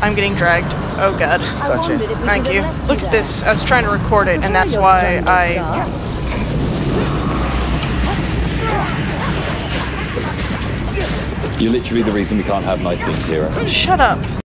I'm getting dragged. Oh god. Gotcha. Thank you. Look at this. I was trying to record it, and that's why I. You're literally the reason we can't have nice things Hero. Shut up.